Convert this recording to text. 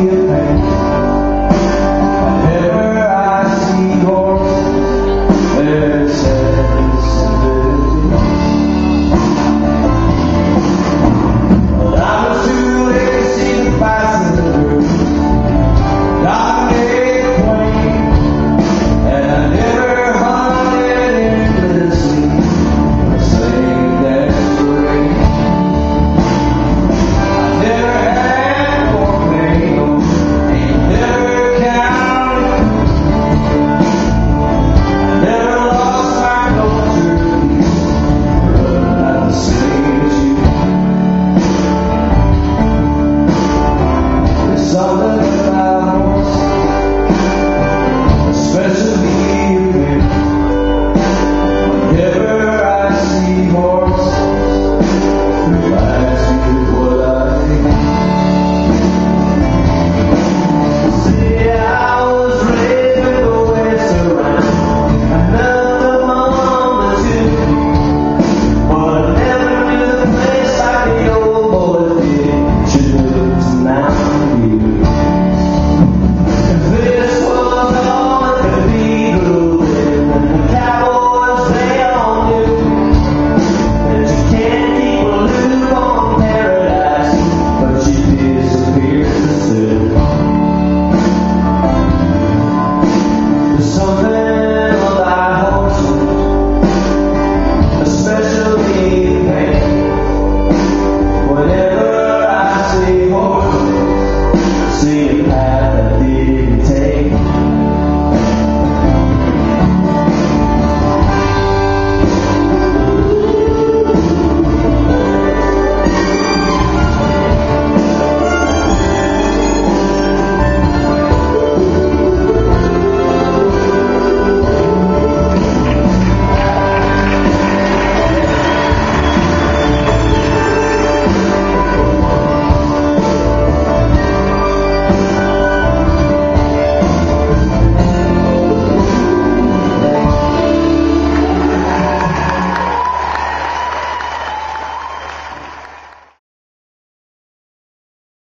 you.